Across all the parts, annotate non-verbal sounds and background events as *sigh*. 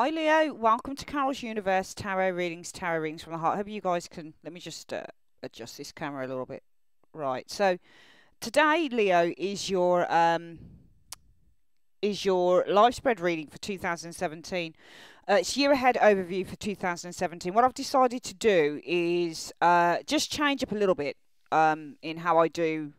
Hi Leo, welcome to Carol's Universe Tarot Readings, Tarot Readings from the Heart. Hope you guys can, let me just uh, adjust this camera a little bit. Right, so today Leo is your, um, is your life spread reading for 2017. Uh, it's year ahead overview for 2017. What I've decided to do is uh, just change up a little bit um, in how I do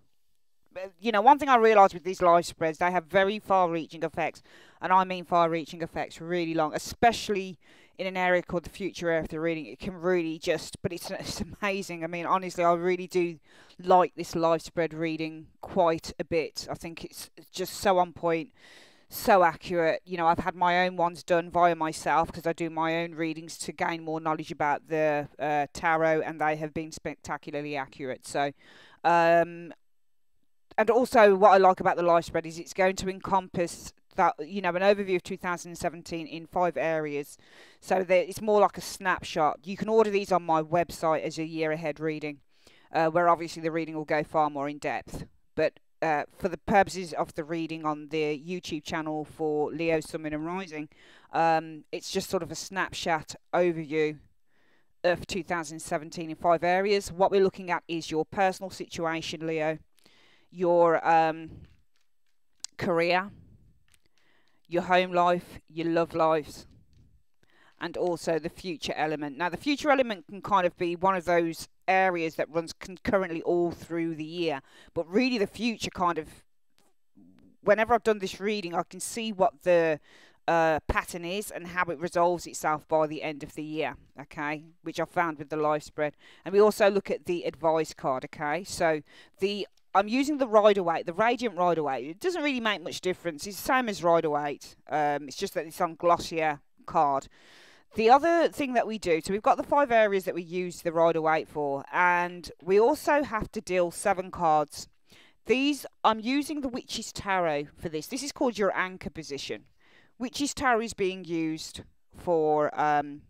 you know, one thing I realised with these life spreads, they have very far-reaching effects, and I mean far-reaching effects really long, especially in an area called the future area of the reading. It can really just, but it's, *laughs* it's amazing. I mean, honestly, I really do like this life spread reading quite a bit. I think it's just so on point, so accurate. You know, I've had my own ones done via myself because I do my own readings to gain more knowledge about the uh, tarot, and they have been spectacularly accurate. So, um, and also what I like about the life spread is it's going to encompass that you know an overview of 2017 in five areas. So that it's more like a snapshot. You can order these on my website as a year ahead reading uh, where obviously the reading will go far more in depth. But uh, for the purposes of the reading on the YouTube channel for Leo Moon and Rising, um, it's just sort of a snapshot overview of 2017 in five areas. What we're looking at is your personal situation, Leo your um, career, your home life, your love lives, and also the future element. Now, the future element can kind of be one of those areas that runs concurrently all through the year, but really the future kind of, whenever I've done this reading, I can see what the uh, pattern is and how it resolves itself by the end of the year, okay, which I found with the life spread. And we also look at the advice card, okay. So the I'm using the Rider Waite, the Radiant Rider Waite. It doesn't really make much difference. It's the same as Rider Waite. Um, it's just that it's on glossier card. The other thing that we do, so we've got the five areas that we use the Rider Waite for, and we also have to deal seven cards. These, I'm using the Witch's Tarot for this. This is called your anchor position. Witch's Tarot is being used for um,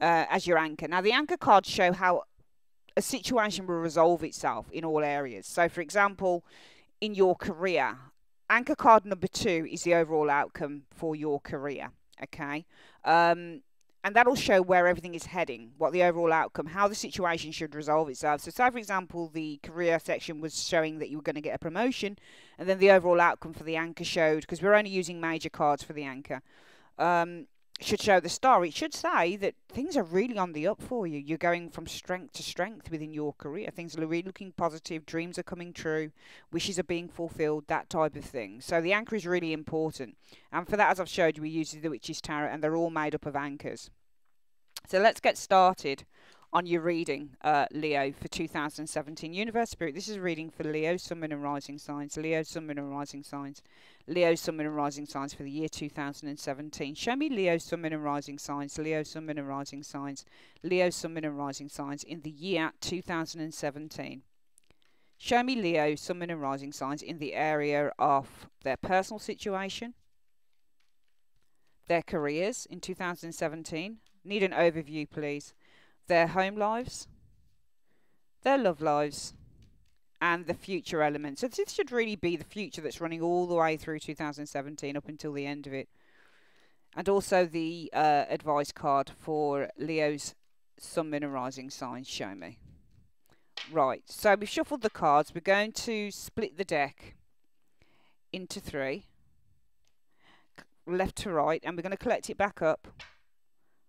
uh, as your anchor. Now, the anchor cards show how a situation will resolve itself in all areas. So, for example, in your career, anchor card number two is the overall outcome for your career. Okay. Um, and that'll show where everything is heading, what the overall outcome, how the situation should resolve itself. So, say for example, the career section was showing that you were going to get a promotion, and then the overall outcome for the anchor showed, because we're only using major cards for the anchor, um, should show the star. It should say that things are really on the up for you. You're going from strength to strength within your career. Things are really looking positive. Dreams are coming true. Wishes are being fulfilled. That type of thing. So the anchor is really important. And for that, as I've showed you, we use the Witch's Tarot, and they're all made up of anchors. So let's get started on your reading, uh, Leo, for 2017. Universe Spirit, this is a reading for Leo, Sun, Moon and Rising Signs. Leo, Sun, Moon and Rising Signs. Leo, Sun, Moon and Rising Signs for the year 2017. Show me Leo, Sun, Moon and Rising Signs. Leo, Sun, Moon and Rising Signs. Leo, Sun, Moon and Rising Signs in the year 2017. Show me Leo, Sun, Moon and Rising Signs in the area of their personal situation, their careers in 2017. Need an overview, please their home lives, their love lives, and the future element. So this should really be the future that's running all the way through 2017 up until the end of it. And also the uh, advice card for Leo's Sun, Moon Rising signs show me. Right, so we've shuffled the cards. We're going to split the deck into three, left to right, and we're going to collect it back up.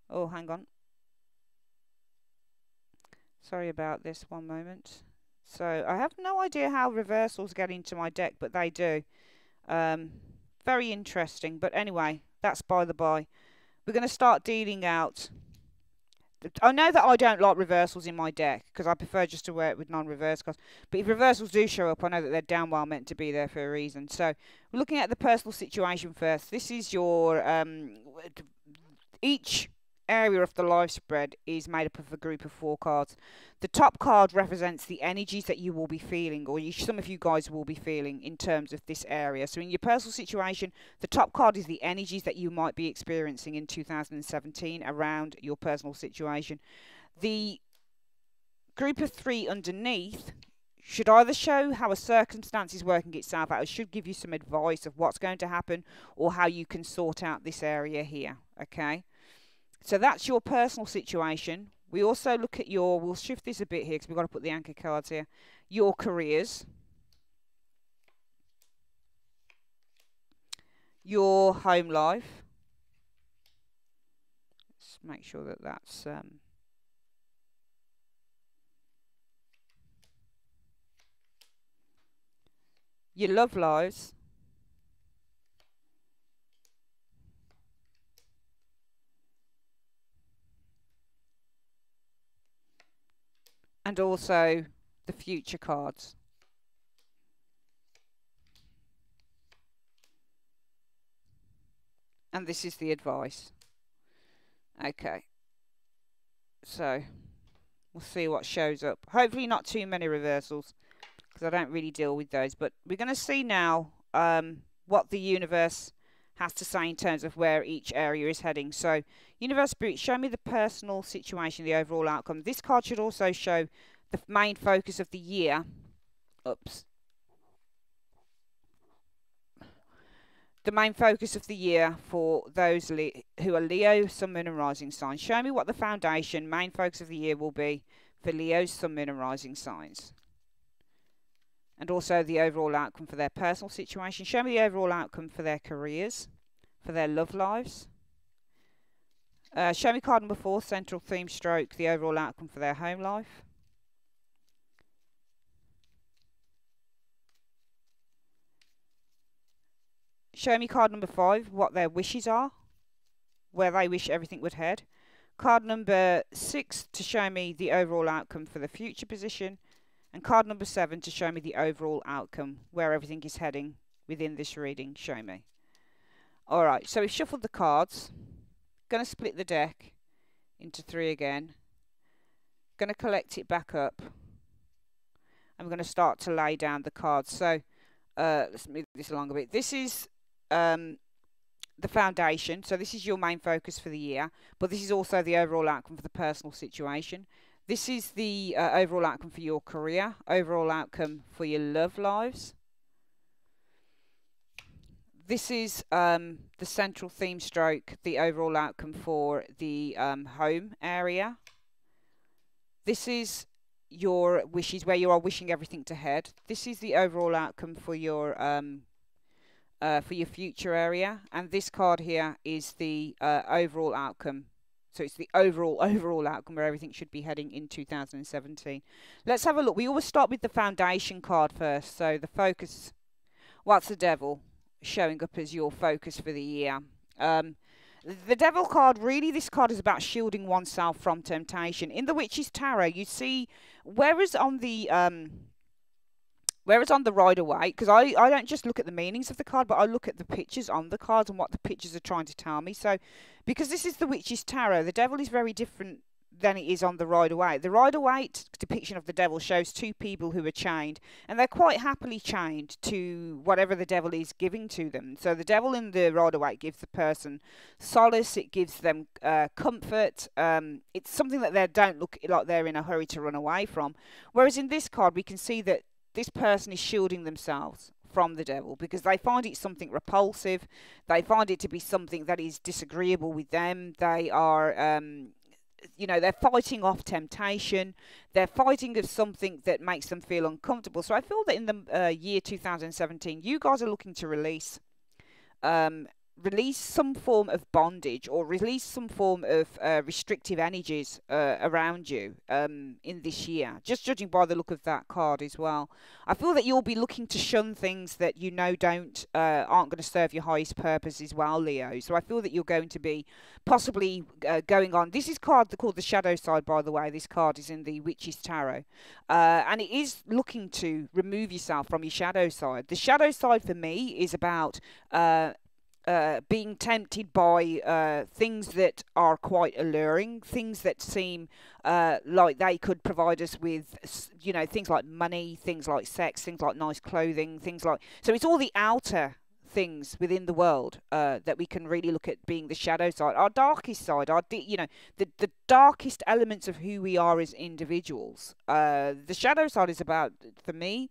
Oh, hang on. Sorry about this, one moment. So I have no idea how reversals get into my deck, but they do. Um, very interesting. But anyway, that's by the by. We're going to start dealing out... I know that I don't like reversals in my deck, because I prefer just to work with non-reverse cards. But if reversals do show up, I know that they're damn well meant to be there for a reason. So, we're looking at the personal situation first. This is your... Um, each area of the life spread is made up of a group of four cards. The top card represents the energies that you will be feeling, or you, some of you guys will be feeling in terms of this area. So, in your personal situation, the top card is the energies that you might be experiencing in 2017 around your personal situation. The group of three underneath should either show how a circumstance is working itself out, or should give you some advice of what's going to happen, or how you can sort out this area here. Okay, so that's your personal situation. We also look at your, we'll shift this a bit here because we've got to put the anchor cards here, your careers, your home life. Let's make sure that that's um, your love lives. And also the future cards. And this is the advice. Okay. So, we'll see what shows up. Hopefully not too many reversals because I don't really deal with those. But we're going to see now um, what the universe has to say in terms of where each area is heading. So, Universe Spirit, show me the personal situation, the overall outcome. This card should also show the main focus of the year. Oops. The main focus of the year for those who are Leo, Sun, Moon, and Rising signs. Show me what the foundation, main focus of the year will be for Leo's Sun, Moon, and Rising signs and also the overall outcome for their personal situation. Show me the overall outcome for their careers, for their love lives. Uh, show me card number four, central theme stroke, the overall outcome for their home life. Show me card number five, what their wishes are, where they wish everything would head. Card number six to show me the overall outcome for the future position and card number seven to show me the overall outcome, where everything is heading within this reading. Show me. Alright, so we've shuffled the cards. Going to split the deck into three again. Going to collect it back up. I'm going to start to lay down the cards. So uh, let's move this along a bit. This is um, the foundation. So this is your main focus for the year. But this is also the overall outcome for the personal situation. This is the uh, overall outcome for your career, overall outcome for your love lives. This is um, the central theme stroke, the overall outcome for the um, home area. This is your wishes, where you are wishing everything to head. This is the overall outcome for your um, uh, for your future area, and this card here is the uh, overall outcome so it's the overall *laughs* overall outcome where everything should be heading in 2017. Let's have a look. We always start with the foundation card first. So the focus, what's the devil showing up as your focus for the year? Um, the devil card, really, this card is about shielding oneself from temptation. In the Witch's Tarot, you see, whereas on the um, Whereas on the Rider Waite, because I, I don't just look at the meanings of the card, but I look at the pictures on the cards and what the pictures are trying to tell me. So, because this is the Witch's Tarot, the devil is very different than it is on the Rider Waite. The Rider Waite depiction of the devil shows two people who are chained, and they're quite happily chained to whatever the devil is giving to them. So the devil in the Rider Waite gives the person solace, it gives them uh, comfort. Um, it's something that they don't look like they're in a hurry to run away from. Whereas in this card, we can see that this person is shielding themselves from the devil because they find it something repulsive. They find it to be something that is disagreeable with them. They are, um, you know, they're fighting off temptation. They're fighting of something that makes them feel uncomfortable. So I feel that in the uh, year 2017, you guys are looking to release um, release some form of bondage or release some form of uh, restrictive energies uh, around you um, in this year. Just judging by the look of that card as well, I feel that you'll be looking to shun things that you know don't uh, aren't going to serve your highest purpose as well, Leo. So I feel that you're going to be possibly uh, going on. This is card called the Shadow Side, by the way. This card is in the Witch's Tarot, uh, and it is looking to remove yourself from your shadow side. The shadow side for me is about uh, being tempted by uh, things that are quite alluring, things that seem uh, like they could provide us with, you know, things like money, things like sex, things like nice clothing, things like. So it's all the outer things within the world uh, that we can really look at being the shadow side, our darkest side, our you know the the darkest elements of who we are as individuals. Uh, the shadow side is about, for me,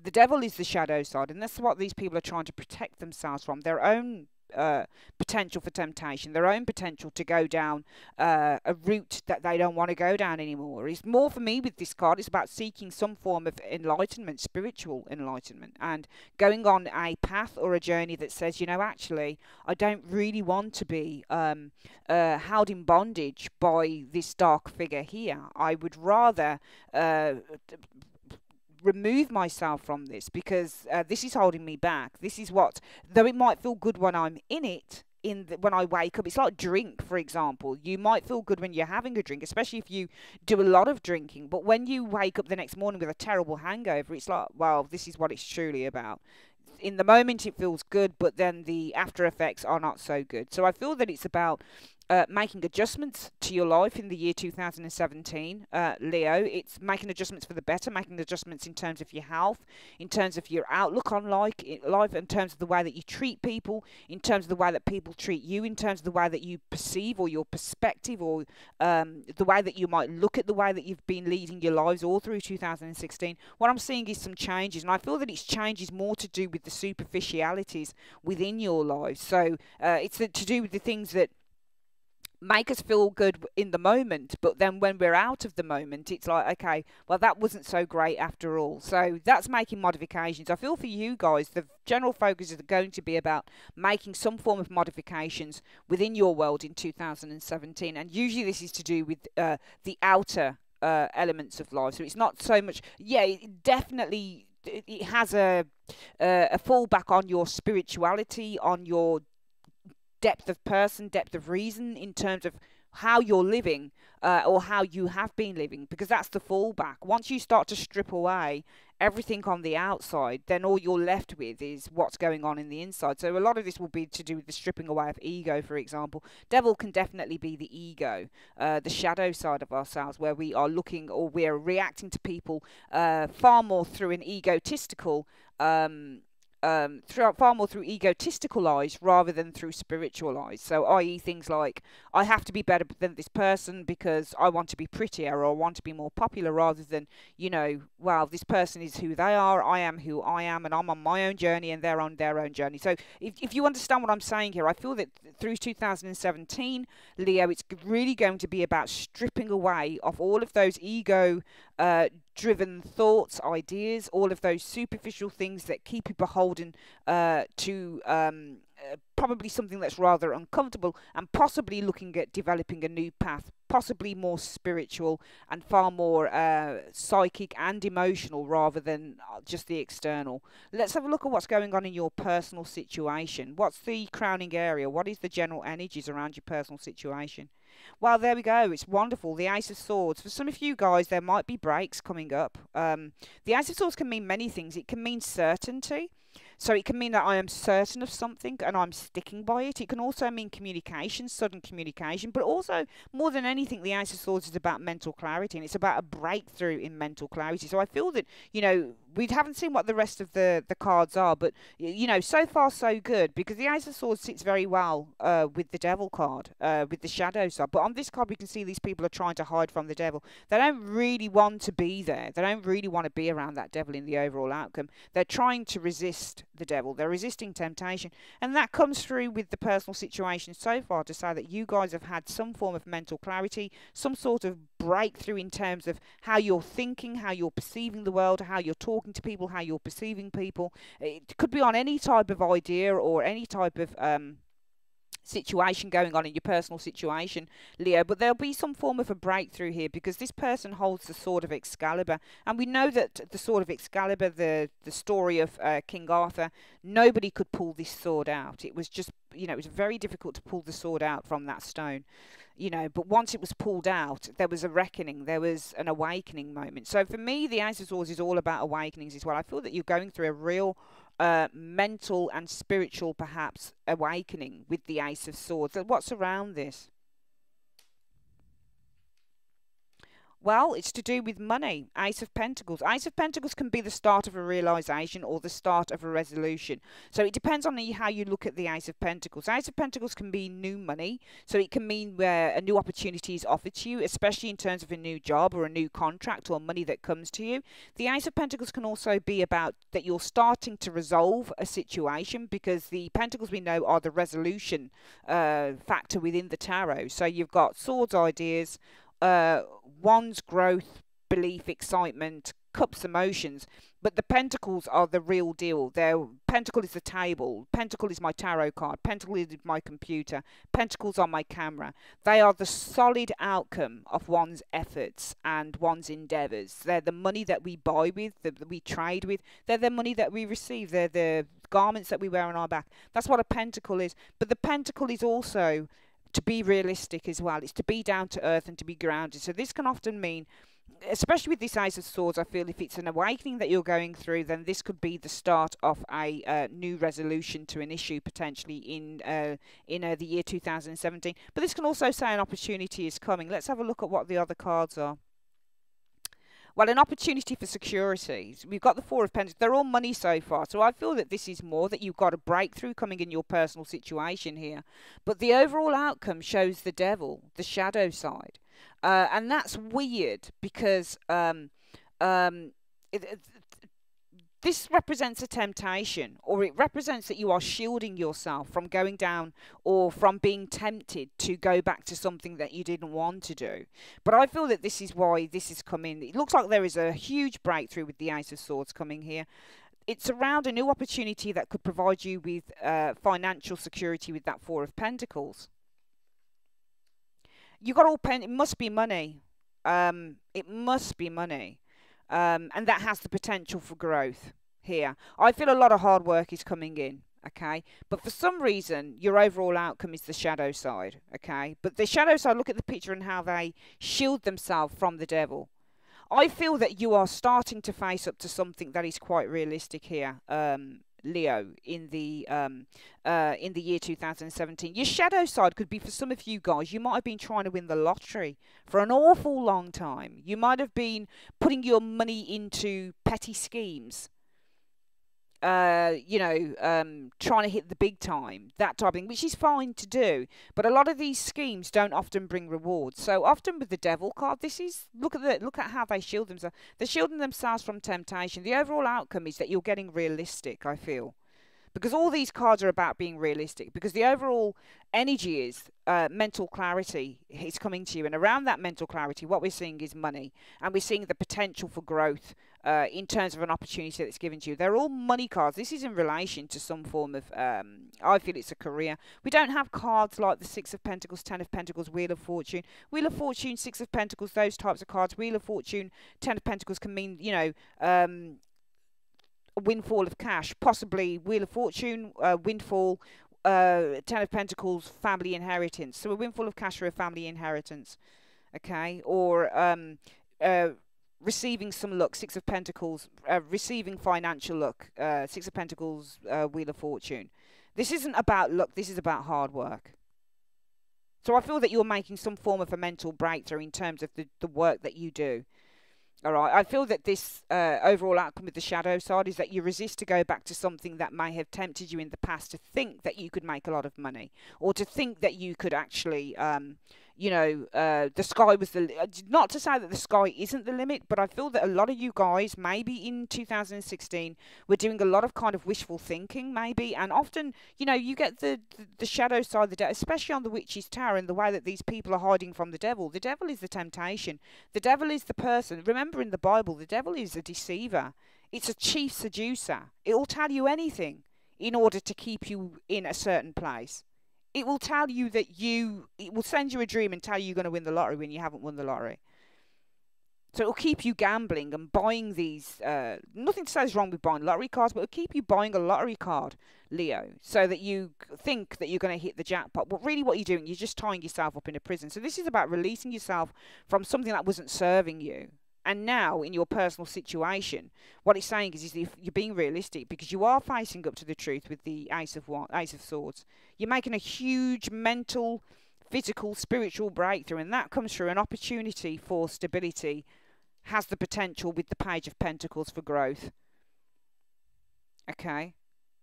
the devil is the shadow side, and that's what these people are trying to protect themselves from their own uh, potential for temptation, their own potential to go down uh, a route that they don't want to go down anymore. It's more for me with this card. It's about seeking some form of enlightenment, spiritual enlightenment, and going on a path or a journey that says, you know, actually, I don't really want to be um, uh, held in bondage by this dark figure here. I would rather uh, remove myself from this because uh, this is holding me back. This is what, though it might feel good when I'm in it, in the, when I wake up. It's like drink, for example. You might feel good when you're having a drink, especially if you do a lot of drinking. But when you wake up the next morning with a terrible hangover, it's like, well, this is what it's truly about. In the moment, it feels good, but then the after effects are not so good. So I feel that it's about uh, making adjustments to your life in the year 2017, uh, Leo. It's making adjustments for the better, making adjustments in terms of your health, in terms of your outlook on life, life, in terms of the way that you treat people, in terms of the way that people treat you, in terms of the way that you perceive or your perspective, or um, the way that you might look at the way that you've been leading your lives all through 2016. What I'm seeing is some changes, and I feel that it's changes more to do with the superficialities within your lives. So uh, it's to do with the things that make us feel good in the moment, but then when we're out of the moment, it's like, okay, well, that wasn't so great after all. So that's making modifications. I feel for you guys, the general focus is going to be about making some form of modifications within your world in 2017. And usually this is to do with uh, the outer uh, elements of life. So it's not so much, yeah, it definitely it has a uh, a fallback on your spirituality, on your depth of person, depth of reason in terms of how you're living uh, or how you have been living because that's the fallback. Once you start to strip away everything on the outside, then all you're left with is what's going on in the inside. So a lot of this will be to do with the stripping away of ego, for example. Devil can definitely be the ego, uh, the shadow side of ourselves, where we are looking or we're reacting to people uh, far more through an egotistical. Um, um, throughout far more through egotistical eyes rather than through spiritual eyes. So, i.e., things like I have to be better than this person because I want to be prettier or I want to be more popular, rather than you know, well, this person is who they are, I am who I am, and I'm on my own journey and they're on their own journey. So, if if you understand what I'm saying here, I feel that through 2017, Leo, it's really going to be about stripping away of all of those ego uh, driven thoughts, ideas, all of those superficial things that keep you beholden uh, to um, uh, probably something that's rather uncomfortable and possibly looking at developing a new path, possibly more spiritual and far more uh, psychic and emotional rather than uh, just the external. Let's have a look at what's going on in your personal situation. What's the crowning area? What is the general energies around your personal situation? Well, there we go. It's wonderful. The Ace of Swords. For some of you guys, there might be breaks coming up. Um, the Ace of Swords can mean many things. It can mean certainty. So it can mean that I am certain of something and I'm sticking by it. It can also mean communication, sudden communication, but also more than anything, the Ace of Swords is about mental clarity and it's about a breakthrough in mental clarity. So I feel that, you know, we haven't seen what the rest of the, the cards are, but you know, so far so good because the Ace of Swords sits very well uh, with the Devil card, uh, with the Shadow side. But on this card, we can see these people are trying to hide from the Devil. They don't really want to be there. They don't really want to be around that Devil in the overall outcome. They're trying to resist the Devil. They're resisting temptation, and that comes through with the personal situation so far to say that you guys have had some form of mental clarity, some sort of breakthrough in terms of how you're thinking, how you're perceiving the world, how you're talking to people, how you're perceiving people. It could be on any type of idea or any type of um, situation going on in your personal situation, Leo, but there'll be some form of a breakthrough here because this person holds the sword of Excalibur, and we know that the sword of Excalibur, the the story of uh, King Arthur, nobody could pull this sword out. It was just, you know, it was very difficult to pull the sword out from that stone you know, but once it was pulled out, there was a reckoning, there was an awakening moment. So for me, the Ace of Swords is all about awakenings as well. I feel that you're going through a real uh, mental and spiritual, perhaps, awakening with the Ace of Swords. What's around this? Well, it's to do with money. Ace of Pentacles. Ace of Pentacles can be the start of a realization or the start of a resolution. So it depends on how you look at the Ace of Pentacles. Ace of Pentacles can be new money. So it can mean where a new opportunity is offered to you, especially in terms of a new job or a new contract or money that comes to you. The Ace of Pentacles can also be about that you're starting to resolve a situation because the Pentacles we know are the resolution uh, factor within the tarot. So you've got swords ideas, uh, one's growth, belief, excitement, cups emotions, but the pentacles are the real deal. They're, pentacle is the table, pentacle is my tarot card, pentacle is my computer, pentacles are my camera. They are the solid outcome of one's efforts and one's endeavors. They're the money that we buy with, that we trade with. They're the money that we receive. They're the garments that we wear on our back. That's what a pentacle is. But the pentacle is also to be realistic as well. It's to be down to earth and to be grounded. So this can often mean, especially with this Ace of Swords, I feel if it's an awakening that you're going through, then this could be the start of a uh, new resolution to an issue potentially in uh, in uh, the year 2017. But this can also say an opportunity is coming. Let's have a look at what the other cards are. Well, an opportunity for securities. We've got the Four of Pentacles. They're all money so far. So I feel that this is more that you've got a breakthrough coming in your personal situation here. But the overall outcome shows the devil, the shadow side. Uh, and that's weird because um, um, it, this represents a temptation, or it represents that you are shielding yourself from going down or from being tempted to go back to something that you didn't want to do. But I feel that this is why this is coming. It looks like there is a huge breakthrough with the Ace of Swords coming here. It's around a new opportunity that could provide you with uh, financial security with that Four of Pentacles. You got all pen. It must be money. Um, it must be money. Um, and that has the potential for growth here. I feel a lot of hard work is coming in, okay? But for some reason, your overall outcome is the shadow side, okay? But the shadow side, look at the picture and how they shield themselves from the devil. I feel that you are starting to face up to something that is quite realistic here, um, Leo, in the um, uh, in the year 2017. Your shadow side could be for some of you guys. You might have been trying to win the lottery for an awful long time. You might have been putting your money into petty schemes uh, you know, um, trying to hit the big time, that type of thing, which is fine to do. But a lot of these schemes don't often bring rewards. So often with the devil card, this is look at the look at how they shield themselves. They're shielding themselves from temptation. The overall outcome is that you're getting realistic. I feel because all these cards are about being realistic because the overall energy is uh, mental clarity is coming to you and around that mental clarity what we're seeing is money and we're seeing the potential for growth uh, in terms of an opportunity that's given to you. They're all money cards. This is in relation to some form of um, i feel it's a career. We don't have cards like the six of pentacles ten of pentacles wheel of fortune. Wheel of fortune six of pentacles those types of cards. Wheel of fortune ten of pentacles can mean you know um, a windfall of cash, possibly Wheel of Fortune, uh, windfall, uh, Ten of Pentacles, family inheritance. So a windfall of cash or a family inheritance, okay, or um, uh, receiving some luck, Six of Pentacles, uh, receiving financial luck, uh, Six of Pentacles, uh, Wheel of Fortune. This isn't about luck. This is about hard work. So I feel that you're making some form of a mental breakthrough in terms of the, the work that you do. All right. I feel that this uh, overall outcome with the shadow side is that you resist to go back to something that may have tempted you in the past to think that you could make a lot of money or to think that you could actually um, you know, uh, the sky was the uh, not to say that the sky isn't the limit, but I feel that a lot of you guys, maybe in 2016, were doing a lot of kind of wishful thinking, maybe, and often, you know, you get the the, the shadow side of the devil, especially on the witch's tarot, and the way that these people are hiding from the devil. The devil is the temptation. The devil is the person. Remember, in the Bible, the devil is a deceiver. It's a chief seducer. It will tell you anything in order to keep you in a certain place it will tell you that you it will send you a dream and tell you you're going to win the lottery when you haven't won the lottery. So it'll keep you gambling and buying these. Uh, nothing to say wrong with buying lottery cards, but it'll keep you buying a lottery card, Leo, so that you think that you're going to hit the jackpot. But really, what you're doing, you're just tying yourself up in a prison. So this is about releasing yourself from something that wasn't serving you. And now, in your personal situation, what it's saying is, is if you're being realistic because you are facing up to the truth with the Ace of Ace of Swords. You're making a huge mental, physical, spiritual breakthrough, and that comes through an opportunity for stability, has the potential with the Page of Pentacles for growth. Okay?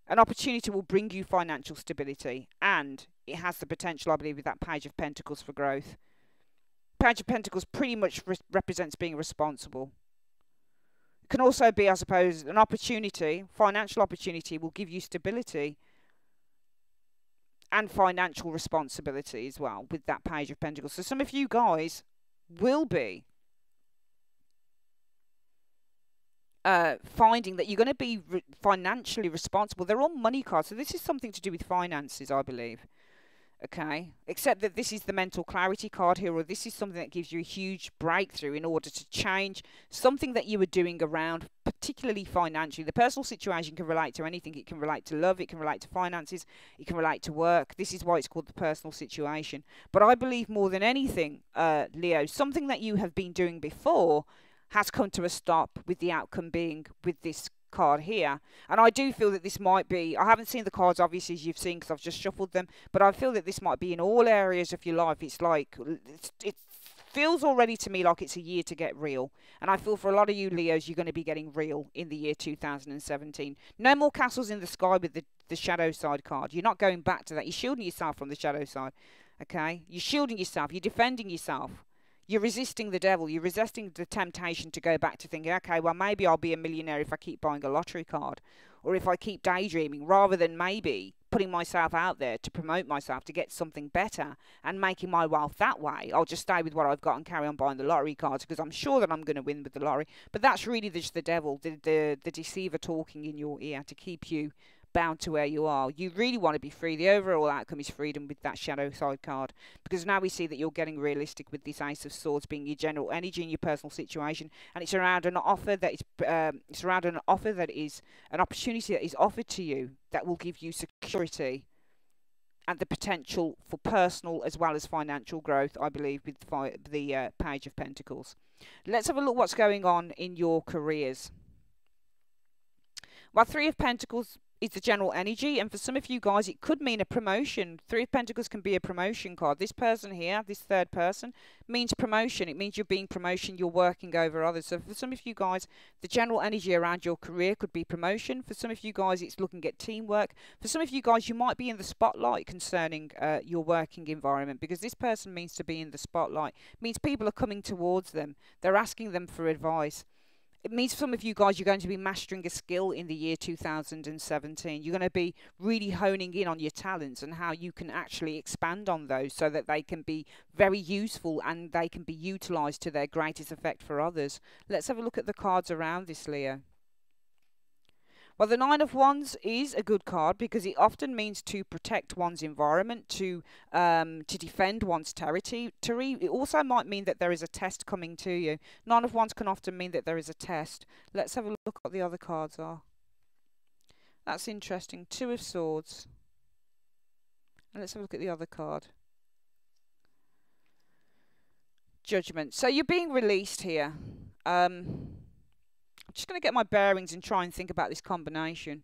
An opportunity will bring you financial stability, and it has the potential, I believe, with that Page of Pentacles for growth. Page of Pentacles pretty much re represents being responsible. It can also be, I suppose, an opportunity, financial opportunity will give you stability and financial responsibility as well with that Page of Pentacles. So some of you guys will be uh, finding that you're going to be re financially responsible. They're all money cards, so this is something to do with finances, I believe. Okay, except that this is the mental clarity card here, or this is something that gives you a huge breakthrough in order to change something that you were doing around, particularly financially. The personal situation can relate to anything. It can relate to love, it can relate to finances, it can relate to work. This is why it's called the personal situation. But I believe more than anything, uh, Leo, something that you have been doing before has come to a stop with the outcome being with this card here. And I do feel that this might be, I haven't seen the cards obviously as you've seen because I've just shuffled them, but I feel that this might be in all areas of your life. It's like, it's, it feels already to me like it's a year to get real. And I feel for a lot of you Leos, you're going to be getting real in the year 2017. No more castles in the sky with the, the shadow side card. You're not going back to that. You're shielding yourself from the shadow side. Okay? You're shielding yourself. You're defending yourself you're resisting the devil. You're resisting the temptation to go back to thinking, okay, well, maybe I'll be a millionaire if I keep buying a lottery card or if I keep daydreaming rather than maybe putting myself out there to promote myself to get something better and making my wealth that way. I'll just stay with what I've got and carry on buying the lottery cards because I'm sure that I'm going to win with the lottery. But that's really just the devil, the, the, the deceiver talking in your ear to keep you bound to where you are. You really want to be free. The overall outcome is freedom with that shadow side card. Because now we see that you're getting realistic with this Ace of Swords being your general energy in your personal situation. And it's around an offer that is um, it's around an offer that is an opportunity that is offered to you that will give you security and the potential for personal as well as financial growth, I believe, with the uh, Page of Pentacles. Let's have a look what's going on in your careers. Well, Three of Pentacles is the general energy. And for some of you guys, it could mean a promotion. Three of Pentacles can be a promotion card. This person here, this third person, means promotion. It means you're being promotion, you're working over others. So for some of you guys, the general energy around your career could be promotion. For some of you guys, it's looking at teamwork. For some of you guys, you might be in the spotlight concerning uh, your working environment because this person means to be in the spotlight. It means people are coming towards them. They're asking them for advice it means some of you guys you're going to be mastering a skill in the year 2017 you're going to be really honing in on your talents and how you can actually expand on those so that they can be very useful and they can be utilized to their greatest effect for others. Let's have a look at the cards around this leo well, the Nine of Wands is a good card because it often means to protect one's environment, to um, to defend one's territory. It also might mean that there is a test coming to you. Nine of Wands can often mean that there is a test. Let's have a look at what the other cards are. That's interesting. Two of Swords. And let's have a look at the other card. Judgment. So you're being released here. Um, I'm just going to get my bearings and try and think about this combination.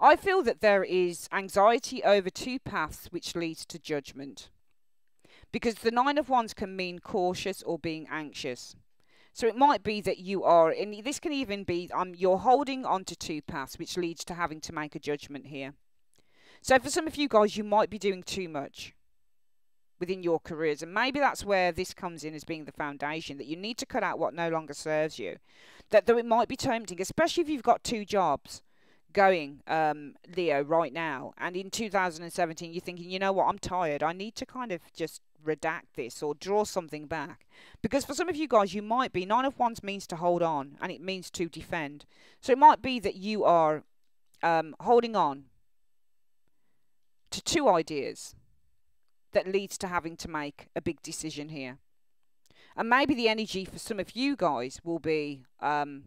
I feel that there is anxiety over two paths which leads to judgment. Because the Nine of Wands can mean cautious or being anxious. So it might be that you are, and this can even be, um, you're holding on to two paths, which leads to having to make a judgment here. So for some of you guys, you might be doing too much within your careers. And maybe that's where this comes in as being the foundation that you need to cut out what no longer serves you. That though it might be tempting, especially if you've got two jobs going, um, Leo, right now, and in 2017 you're thinking, you know what, I'm tired. I need to kind of just redact this or draw something back. Because for some of you guys, you might be, Nine of Wands means to hold on and it means to defend. So it might be that you are um, holding on to two ideas that leads to having to make a big decision here. And maybe the energy for some of you guys will be um,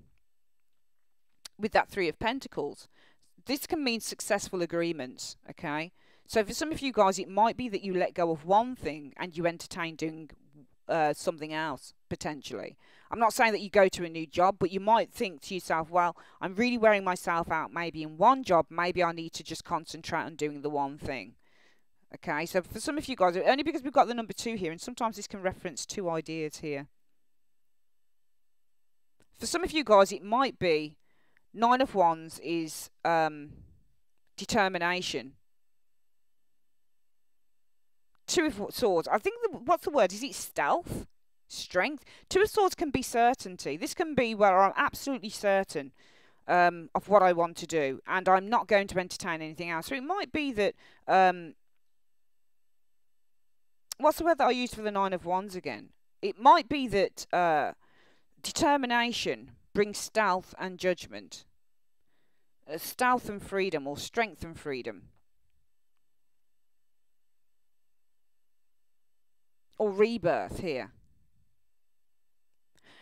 with that Three of Pentacles. This can mean successful agreements, okay? So for some of you guys, it might be that you let go of one thing and you entertain doing uh, something else potentially. I'm not saying that you go to a new job, but you might think to yourself, well, I'm really wearing myself out maybe in one job. Maybe I need to just concentrate on doing the one thing. Okay, so for some of you guys, only because we've got the number two here, and sometimes this can reference two ideas here. For some of you guys, it might be Nine of Wands is um, determination. Two of Swords, I think, the, what's the word? Is it stealth? Strength? Two of Swords can be certainty. This can be where I'm absolutely certain um, of what I want to do, and I'm not going to entertain anything else. So it might be that um, what's the word that I used for the Nine of Wands again? It might be that uh, determination brings stealth and judgment. Uh, stealth and freedom, or strength and freedom. Or rebirth here.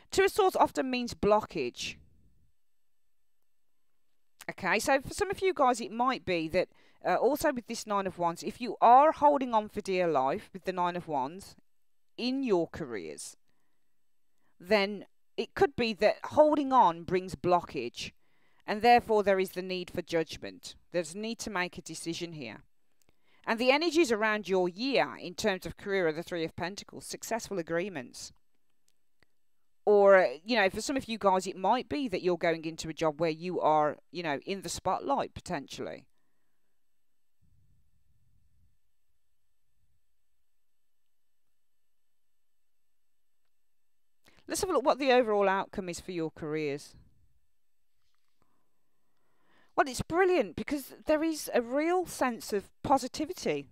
Two of Swords often means blockage. Okay, so for some of you guys, it might be that uh, also with this Nine of Wands, if you are holding on for dear life with the Nine of Wands in your careers, then it could be that holding on brings blockage, and therefore there is the need for judgment. There's a need to make a decision here. And the energies around your year in terms of career are the Three of Pentacles, successful agreements. Or, you know, for some of you guys, it might be that you're going into a job where you are, you know, in the spotlight potentially. Let's have a look what the overall outcome is for your careers. Well, it's brilliant because there is a real sense of positivity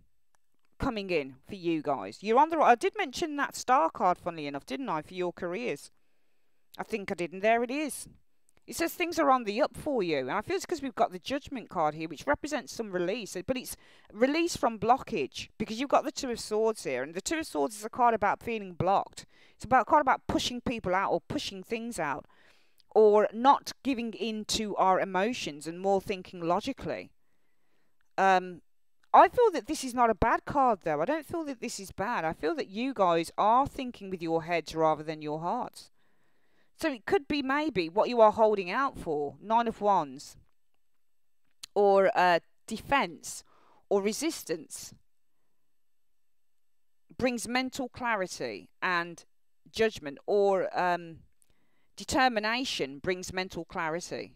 coming in for you guys. You're on the right. I did mention that star card, funnily enough, didn't I, for your careers? I think I did, and there it is. It says things are on the up for you. And I feel it's because we've got the judgment card here, which represents some release. But it's release from blockage because you've got the two of swords here. And the two of swords is a card about feeling blocked. It's about quite about pushing people out or pushing things out. Or not giving in to our emotions and more thinking logically. Um, I feel that this is not a bad card, though. I don't feel that this is bad. I feel that you guys are thinking with your heads rather than your hearts. So it could be maybe what you are holding out for, Nine of Wands, or uh, defense, or resistance, brings mental clarity and judgment, or um, determination brings mental clarity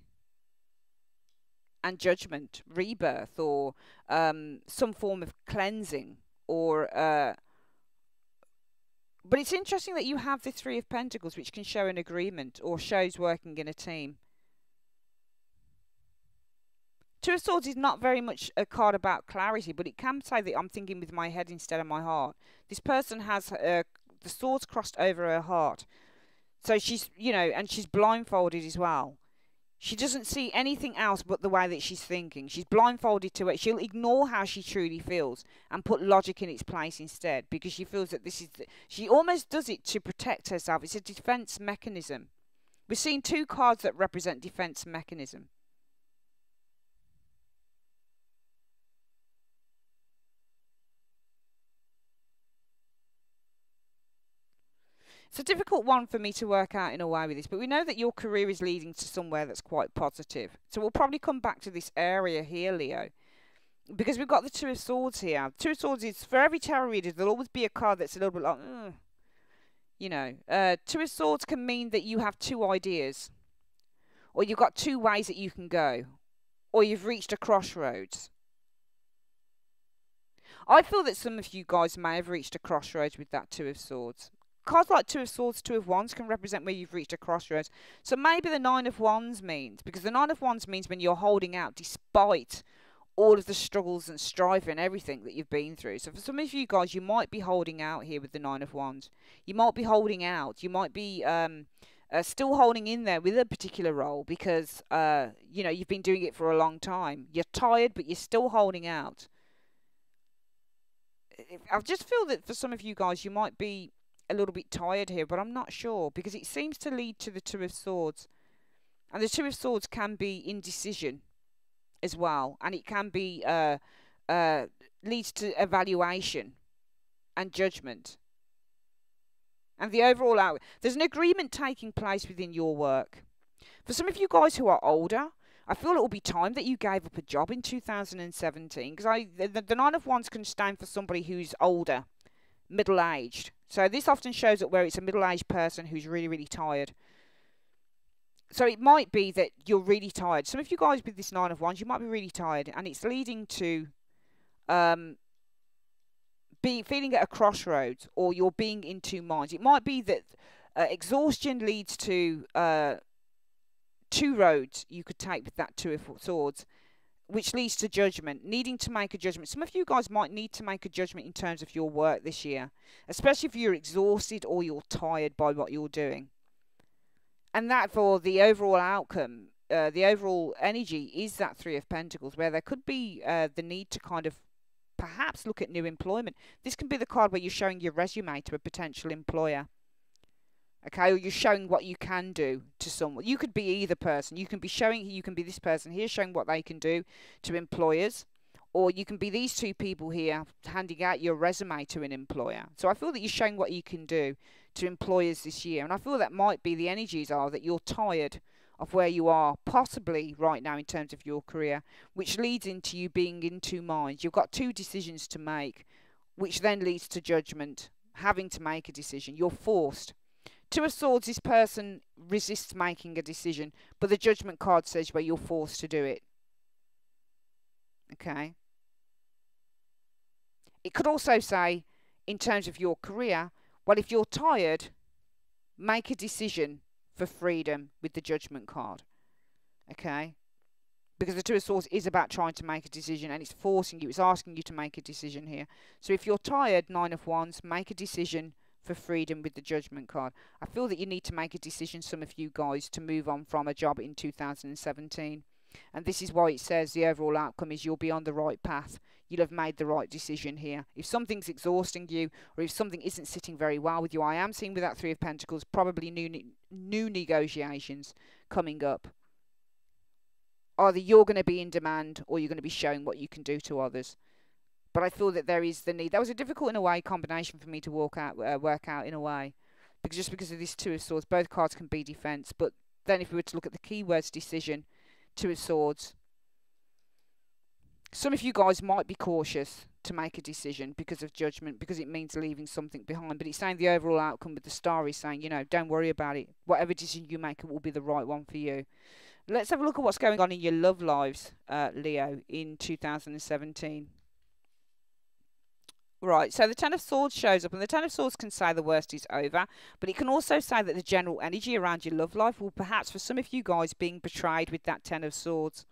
and judgment, rebirth, or um, some form of cleansing, or uh, but it's interesting that you have the Three of Pentacles, which can show an agreement or shows working in a team. Two of Swords is not very much a card about clarity, but it can say that I'm thinking with my head instead of my heart. This person has uh, the swords crossed over her heart. So she's, you know, and she's blindfolded as well. She doesn't see anything else but the way that she's thinking. She's blindfolded to it. She'll ignore how she truly feels and put logic in its place instead because she feels that this is. The, she almost does it to protect herself. It's a defense mechanism. We're seeing two cards that represent defense mechanism. It's a difficult one for me to work out in a way with this, but we know that your career is leading to somewhere that's quite positive. So we'll probably come back to this area here, Leo. Because we've got the Two of Swords here. Two of Swords is, for every tarot reader, there'll always be a card that's a little bit like, Ugh. you know. Uh, two of Swords can mean that you have two ideas. Or you've got two ways that you can go. Or you've reached a crossroads. I feel that some of you guys may have reached a crossroads with that Two of Swords cards like Two of Swords, Two of Wands can represent where you've reached a crossroads. So maybe the Nine of Wands means, because the Nine of Wands means when you're holding out despite all of the struggles and strife and everything that you've been through. So for some of you guys, you might be holding out here with the Nine of Wands. You might be holding out. You might be um, uh, still holding in there with a particular role because, uh, you know, you've been doing it for a long time. You're tired, but you're still holding out. I just feel that for some of you guys, you might be a little bit tired here, but I'm not sure because it seems to lead to the Two of Swords. And the Two of Swords can be indecision as well, and it can be uh, uh, leads to evaluation and judgment. and the overall out. There's an agreement taking place within your work. For some of you guys who are older, I feel it will be time that you gave up a job in 2017 because I the, the nine of wands can stand for somebody who's older, middle aged. So this often shows up where it's a middle aged person who's really really tired. So it might be that you're really tired. Some of you guys with this nine of wands, you might be really tired, and it's leading to um, be feeling at a crossroads, or you're being in two minds. It might be that uh, exhaustion leads to uh, two roads you could take with that two of swords which leads to judgment needing to make a judgment. Some of you guys might need to make a judgment in terms of your work this year especially if you're exhausted or you're tired by what you're doing. And that for the overall outcome uh, the overall energy is that three of pentacles where there could be uh, the need to kind of perhaps look at new employment. This can be the card where you're showing your resume to a potential employer okay? Or you're showing what you can do to someone. You could be either person. You can be showing you can be this person here showing what they can do to employers or you can be these two people here handing out your resume to an employer. So i feel that you're showing what you can do to employers this year and i feel that might be the energies are that you're tired of where you are possibly right now in terms of your career which leads into you being in two minds. You've got two decisions to make which then leads to judgment having to make a decision. You're forced Two of Swords, this person resists making a decision, but the Judgment card says where you're forced to do it. Okay. It could also say, in terms of your career, well, if you're tired, make a decision for freedom with the Judgment card. Okay. Because the Two of Swords is about trying to make a decision and it's forcing you, it's asking you to make a decision here. So if you're tired, Nine of Wands, make a decision for freedom with the judgment card. I feel that you need to make a decision, some of you guys, to move on from a job in 2017. And this is why it says the overall outcome is you'll be on the right path. You'll have made the right decision here. If something's exhausting you, or if something isn't sitting very well with you, I am seeing with that Three of Pentacles probably new ne new negotiations coming up. Either you're going to be in demand, or you're going to be showing what you can do to others but I feel that there is the need. That was a difficult in a way combination for me to work out, uh, work out in a way, because just because of these two of swords, both cards can be defense. But then if we were to look at the keywords decision, two of swords, some of you guys might be cautious to make a decision because of judgment, because it means leaving something behind. But it's saying the overall outcome with the star is saying, you know, don't worry about it. Whatever decision you make, it will be the right one for you. Let's have a look at what's going on in your love lives, uh, Leo, in 2017. Right, so the Ten of Swords shows up, and the Ten of Swords can say the worst is over, but it can also say that the general energy around your love life will perhaps, for some of you guys, being betrayed with that Ten of Swords.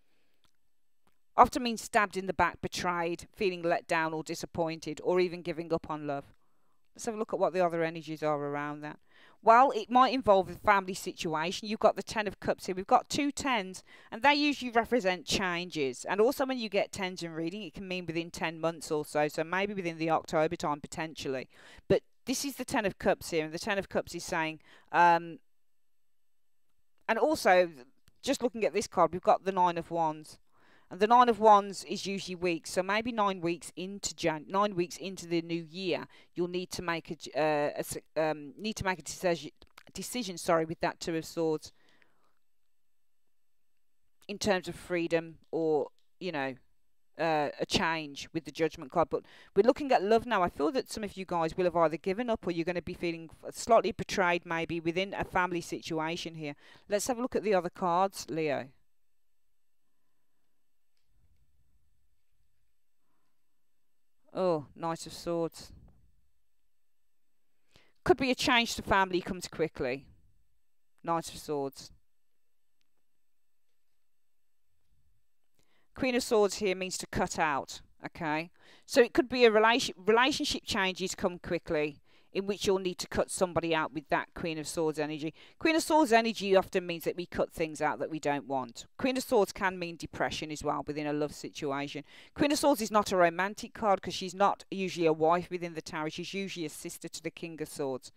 Often means stabbed in the back, betrayed, feeling let down or disappointed, or even giving up on love. Let's have a look at what the other energies are around that. Well, it might involve a family situation. You've got the Ten of Cups here. We've got two tens, and they usually represent changes. And also, when you get tens in reading, it can mean within 10 months or so. So maybe within the October time, potentially. But this is the Ten of Cups here, and the Ten of Cups is saying, um, and also, just looking at this card, we've got the Nine of Wands. And the nine of wands is usually weeks, so maybe nine weeks into Jan, nine weeks into the new year, you'll need to make a, uh, a um, need to make a decision. Decision, sorry, with that two of swords. In terms of freedom, or you know, uh, a change with the judgment card. But we're looking at love now. I feel that some of you guys will have either given up or you're going to be feeling slightly betrayed, maybe within a family situation here. Let's have a look at the other cards, Leo. Oh, Knight of Swords. Could be a change to family comes quickly. Knight of Swords. Queen of Swords here means to cut out. Okay, so it could be a relation relationship changes come quickly in which you'll need to cut somebody out with that Queen of Swords energy. Queen of Swords energy often means that we cut things out that we don't want. Queen of Swords can mean depression as well within a love situation. Queen of Swords is not a romantic card because she's not usually a wife within the tarot. She's usually a sister to the King of Swords.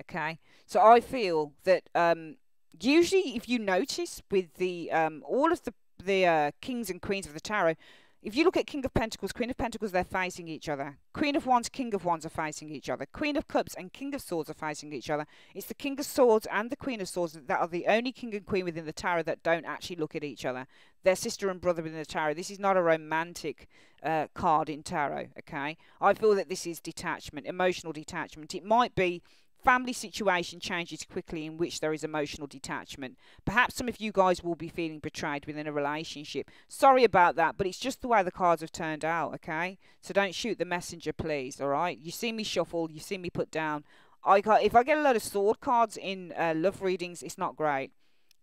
Okay, so I feel that um, usually if you notice with the um, all of the the uh, kings and queens of the tarot, if you look at King of Pentacles, Queen of Pentacles, they're fighting each other. Queen of Wands, King of Wands are fighting each other. Queen of Cups and King of Swords are fighting each other. It's the King of Swords and the Queen of Swords that are the only King and Queen within the tarot that don't actually look at each other. They're sister and brother within the tarot. This is not a romantic uh, card in tarot, okay? I feel that this is detachment, emotional detachment. It might be family situation changes quickly in which there is emotional detachment. Perhaps some of you guys will be feeling betrayed within a relationship. Sorry about that, but it's just the way the cards have turned out, okay? So don't shoot the messenger, please, all right? You see me shuffle, you see me put down. I got, if I get a lot of sword cards in uh, love readings, it's not great.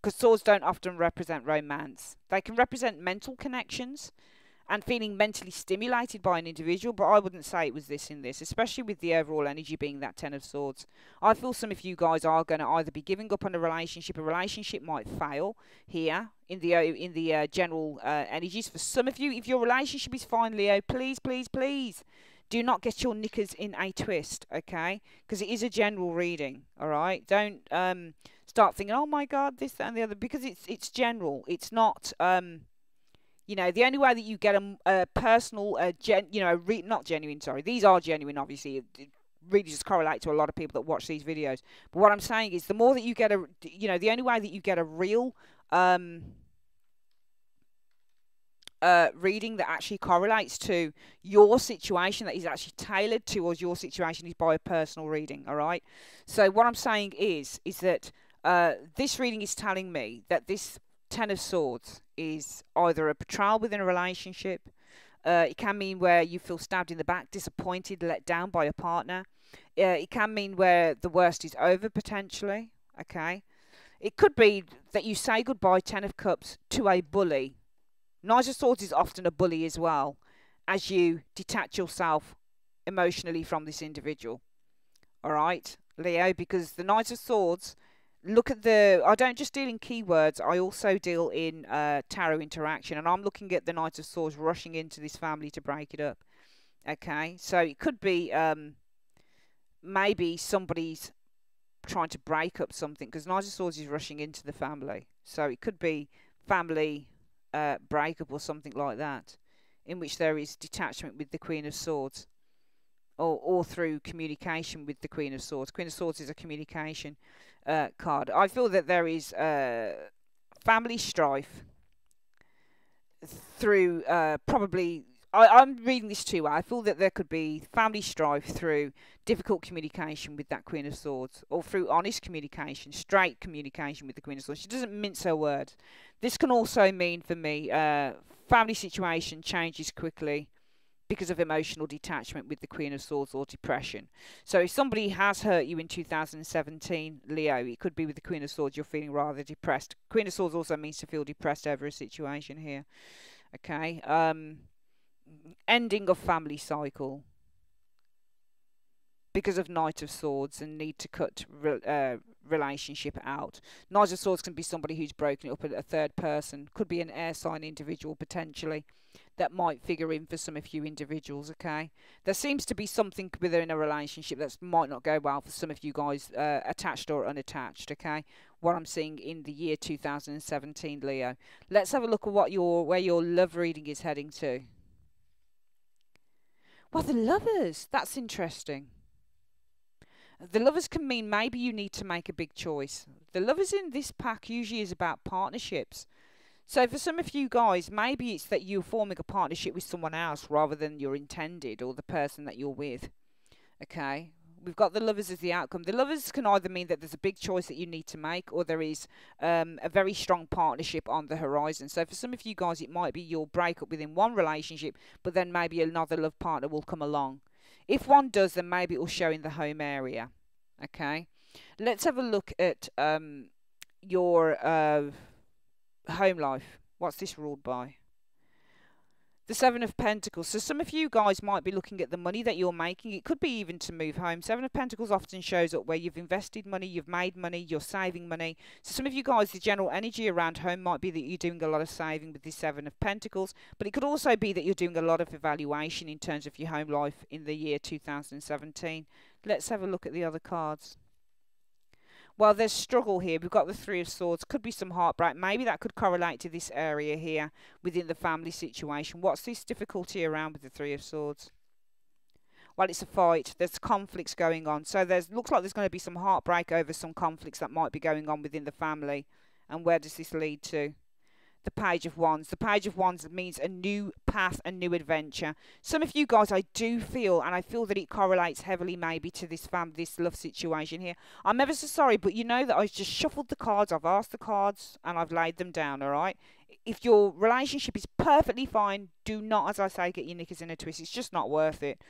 Because swords don't often represent romance. They can represent mental connections and feeling mentally stimulated by an individual, but I wouldn't say it was this in this, especially with the overall energy being that Ten of Swords. I feel some of you guys are going to either be giving up on a relationship, a relationship might fail here in the uh, in the uh, general uh, energies. For some of you, if your relationship is fine, Leo, please, please, please do not get your knickers in a twist, okay? Because it is a general reading, all right? Don't um, start thinking, oh my God, this, that, and the other, because it's it's general. It's not. Um, you know, the only way that you get a, a personal, a gen, you know, re, not genuine, sorry, these are genuine, obviously. Really just correlate to a lot of people that watch these videos. But what I'm saying is the more that you get a, you know, the only way that you get a real, um, uh, reading that actually correlates to your situation that is actually tailored towards your situation is by a personal reading all right so what i'm saying is is that uh, this reading is telling me that this Ten of Swords is either a betrayal within a relationship. Uh, it can mean where you feel stabbed in the back, disappointed, let down by a partner. Uh, it can mean where the worst is over potentially. Okay. It could be that you say goodbye, Ten of Cups, to a bully. Knight of Swords is often a bully as well, as you detach yourself emotionally from this individual. All right, Leo, because the Knight of Swords look at the I don't just deal in keywords I also deal in uh, tarot interaction and I'm looking at the Knight of Swords rushing into this family to break it up okay? So it could be um, maybe somebody's trying to break up something because Knight of Swords is rushing into the family. So it could be family uh, breakup or something like that in which there is detachment with the Queen of Swords or, or through communication with the Queen of Swords Queen of Swords is a communication uh, card. I feel that there is uh, family strife through uh, probably. I, am reading this too. I feel that there could be family strife through difficult communication with that Queen of Swords, or through honest communication, straight communication with the Queen of Swords. She doesn't mince her words. This can also mean for me, uh, family situation changes quickly because of emotional detachment with the Queen of Swords or depression. So if somebody has hurt you in 2017, Leo, it could be with the Queen of Swords, you're feeling rather depressed. Queen of Swords also means to feel depressed over a situation here. Okay. Um, ending of family cycle because of Knight of Swords and need to cut re uh, relationship out. Knight of Swords can be somebody who's broken up a third person, could be an air sign individual potentially that might figure in for some of you individuals, okay? There seems to be something within a relationship that might not go well for some of you guys, uh, attached or unattached, okay? What I'm seeing in the year 2017, Leo. Let's have a look at what your where your love reading is heading to. Well, the lovers. That's interesting. The lovers can mean maybe you need to make a big choice. The lovers in this pack usually is about partnerships. So for some of you guys, maybe it's that you're forming a partnership with someone else rather than your intended or the person that you're with. Okay, we've got the lovers as the outcome. The lovers can either mean that there's a big choice that you need to make, or there is um, a very strong partnership on the horizon. So for some of you guys, it might be you'll break up within one relationship, but then maybe another love partner will come along. If one does, then maybe it will show in the home area. Okay, let's have a look at um, your. Uh, home life. What's this ruled by? The Seven of Pentacles. So some of you guys might be looking at the money that you're making. It could be even to move home. Seven of Pentacles often shows up where you've invested money, you've made money, you're saving money. So some of you guys, the general energy around home might be that you're doing a lot of saving with the Seven of Pentacles. But it could also be that you're doing a lot of evaluation in terms of your home life in the year 2017. Let's have a look at the other cards. Well, there's struggle here. We've got the Three of Swords. Could be some heartbreak. Maybe that could correlate to this area here within the family situation. What's this difficulty around with the Three of Swords? Well, it's a fight. There's conflicts going on. So there's looks like there's going to be some heartbreak over some conflicts that might be going on within the family. And where does this lead to? The Page of Wands. The Page of Wands means a new path, a new adventure. Some of you guys, I do feel, and I feel that it correlates heavily maybe to this fam, this love situation here. I'm ever so sorry, but you know that I've just shuffled the cards, I've asked the cards, and I've laid them down, all right? If your relationship is perfectly fine, do not, as I say, get your knickers in a twist. It's just not worth it,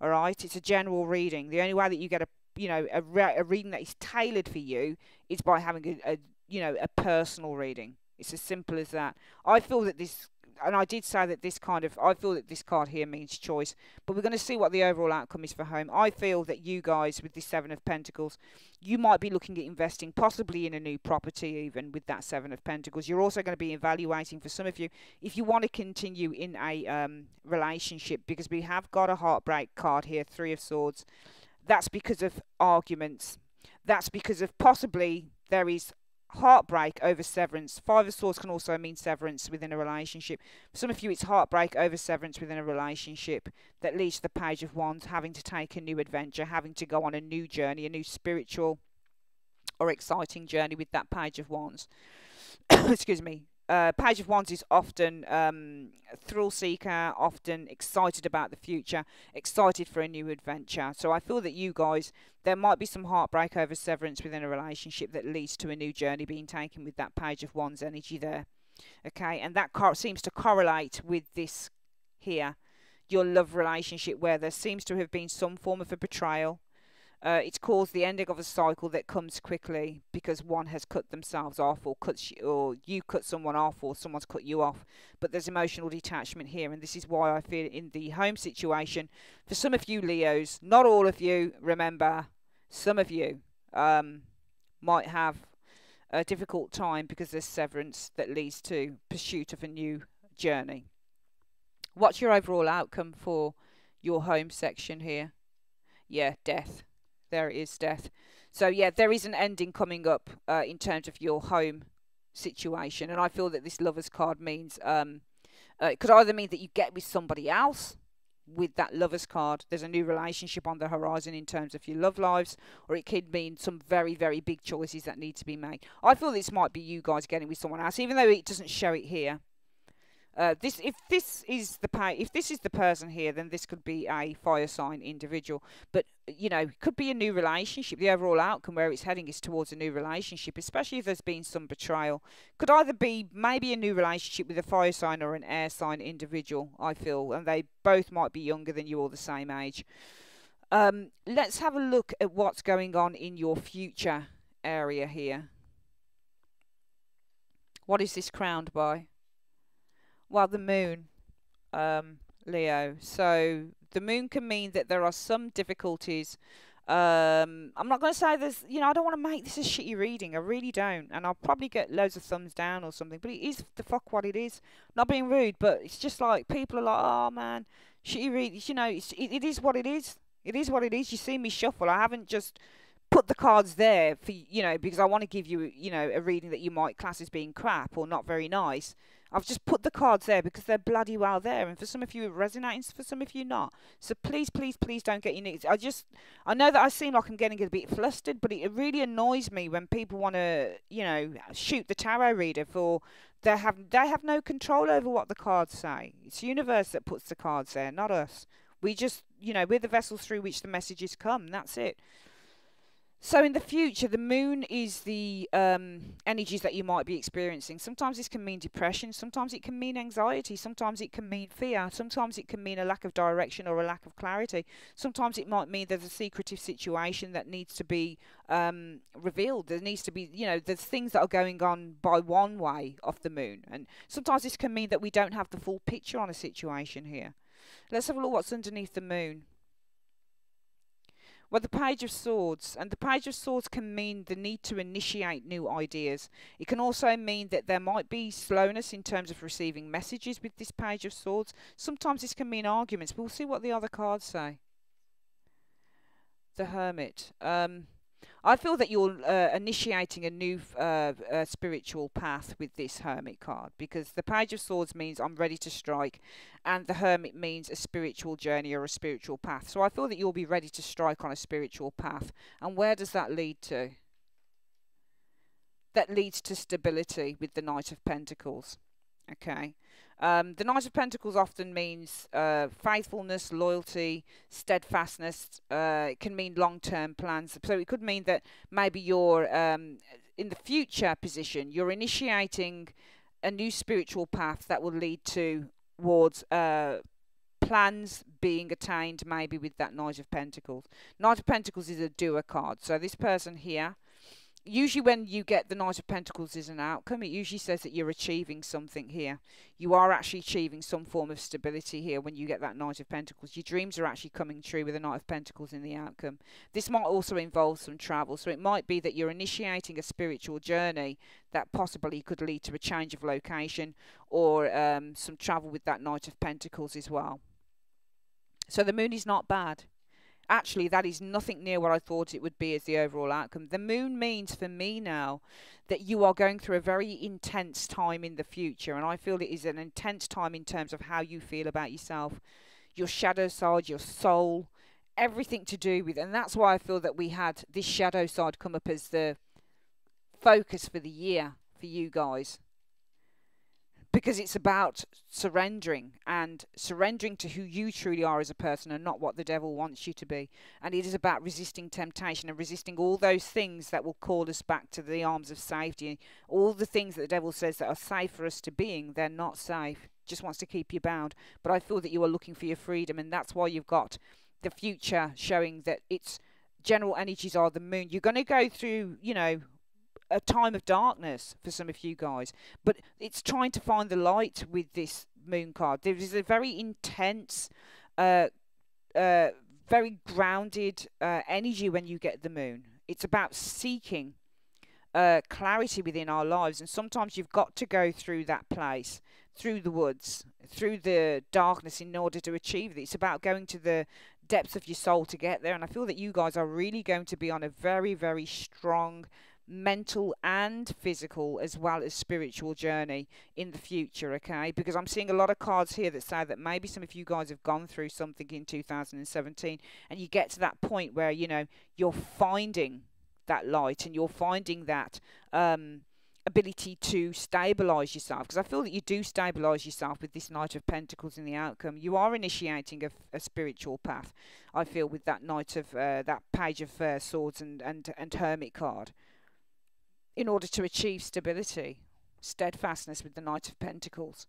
all right? It's a general reading. The only way that you get a you know a, re- a reading that is tailored for you is by having a, a you know a personal reading it's as simple as that. I feel that this, and I did say that this kind of, I feel that this card here means choice, but we're going to see what the overall outcome is for home. I feel that you guys, with the Seven of Pentacles, you might be looking at investing possibly in a new property, even with that Seven of Pentacles. You're also going to be evaluating for some of you if you want to continue in a um, relationship, because we have got a heartbreak card here, Three of Swords. That's because of arguments. That's because of possibly there is heartbreak over severance. Five of Swords can also mean severance within a relationship. For some of you, it's heartbreak over severance within a relationship that leads to the Page of Wands, having to take a new adventure, having to go on a new journey, a new spiritual or exciting journey with that Page of Wands. *coughs* Excuse me uh, Page of Wands is often um, thrill seeker, often excited about the future, excited for a new adventure. So I feel that you guys, there might be some heartbreak over severance within a relationship that leads to a new journey being taken with that Page of Wands energy there. Okay, and that seems to correlate with this here, your love relationship, where there seems to have been some form of a betrayal uh, it's caused the ending of a cycle that comes quickly because one has cut themselves off, or cuts you, or you cut someone off, or someone's cut you off. But there's emotional detachment here, and this is why I feel in the home situation. For some of you Leos, not all of you, remember, some of you um, might have a difficult time because there's severance that leads to pursuit of a new journey. What's your overall outcome for your home section here? Yeah, death there is death. So yeah, there is an ending coming up uh, in terms of your home situation, and I feel that this lovers card means um, uh, it could either mean that you get with somebody else with that lovers card. There's a new relationship on the horizon in terms of your love lives, or it could mean some very very big choices that need to be made. I feel this might be you guys getting with someone else, even though it doesn't show it here. Uh, this if this is the if this is the person here, then this could be a fire sign individual. But you know, it could be a new relationship. The overall outcome where it's heading is towards a new relationship, especially if there's been some betrayal. Could either be maybe a new relationship with a fire sign or an air sign individual. I feel, and they both might be younger than you or the same age. Um, let's have a look at what's going on in your future area here. What is this crowned by? Well, the moon, um, Leo. So the moon can mean that there are some difficulties. Um, I'm not going to say this, you know, I don't want to make this a shitty reading. I really don't. And I'll probably get loads of thumbs down or something. But it is the fuck what it is. Not being rude, but it's just like people are like, oh man, shitty read. You know, it's, it, it is what it is. It is what it is. You see me shuffle. I haven't just put the cards there for, you know, because I want to give you, you know, a reading that you might class as being crap or not very nice. I've just put the cards there because they're bloody well there, and for some of you it resonates, for some of you not. So please, please, please don't get your knees. I just, I know that I seem like I'm getting a bit flustered, but it really annoys me when people want to, you know, shoot the tarot reader for they have they have no control over what the cards say. It's universe that puts the cards there, not us. We just, you know, we're the vessels through which the messages come. That's it. So in the future, the moon is the um, energies that you might be experiencing. Sometimes this can mean depression. Sometimes it can mean anxiety. Sometimes it can mean fear. Sometimes it can mean a lack of direction or a lack of clarity. Sometimes it might mean there's a secretive situation that needs to be um, revealed. There needs to be, you know, there's things that are going on by one way of the moon. And sometimes this can mean that we don't have the full picture on a situation here. Let's have a look what's underneath the moon. Well, the Page of Swords, and the Page of Swords can mean the need to initiate new ideas. It can also mean that there might be slowness in terms of receiving messages with this Page of Swords. Sometimes this can mean arguments, but we'll see what the other cards say. The Hermit. Um, I feel that you're uh, initiating a new uh, uh, spiritual path with this Hermit card because the Page of Swords means I'm ready to strike, and the Hermit means a spiritual journey or a spiritual path. So I feel that you'll be ready to strike on a spiritual path. And where does that lead to? That leads to stability with the Knight of Pentacles. Okay. Um, the Knight of Pentacles often means uh, faithfulness, loyalty, steadfastness. Uh, it can mean long-term plans. So it could mean that maybe you're um, in the future position. You're initiating a new spiritual path that will lead to towards uh, plans being attained. Maybe with that Knight of Pentacles. Knight of Pentacles is a doer card. So this person here usually when you get the Knight of Pentacles as an outcome, it usually says that you're achieving something here. You are actually achieving some form of stability here when you get that Knight of Pentacles. Your dreams are actually coming true with the Knight of Pentacles in the outcome. This might also involve some travel. So it might be that you're initiating a spiritual journey that possibly could lead to a change of location or um, some travel with that Knight of Pentacles as well. So the moon is not bad actually that is nothing near what I thought it would be as the overall outcome. The moon means for me now that you are going through a very intense time in the future, and I feel it is an intense time in terms of how you feel about yourself, your shadow side, your soul, everything to do with, and that's why I feel that we had this shadow side come up as the focus for the year for you guys because it's about surrendering and surrendering to who you truly are as a person and not what the devil wants you to be. And it is about resisting temptation and resisting all those things that will call us back to the arms of safety. All the things that the devil says that are safe for us to being, they're not safe. Just wants to keep you bound. But I feel that you are looking for your freedom, and that's why you've got the future showing that it's general energies are the moon. You're going to go through, you know, a time of darkness for some of you guys, but it's trying to find the light with this moon card. There is a very intense, uh, uh, very grounded uh, energy when you get the moon. It's about seeking uh, clarity within our lives, and sometimes you've got to go through that place, through the woods, through the darkness in order to achieve it. It's about going to the depths of your soul to get there, and I feel that you guys are really going to be on a very, very strong mental and physical as well as spiritual journey in the future okay because i'm seeing a lot of cards here that say that maybe some of you guys have gone through something in 2017 and you get to that point where you know you're finding that light and you're finding that um, ability to stabilize yourself because I feel that you do stabilize yourself with this Knight of Pentacles in the outcome. You are initiating a, a spiritual path. I feel with that Knight of uh, that Page of uh, Swords and and and Hermit card in order to achieve stability, steadfastness with the Knight of Pentacles.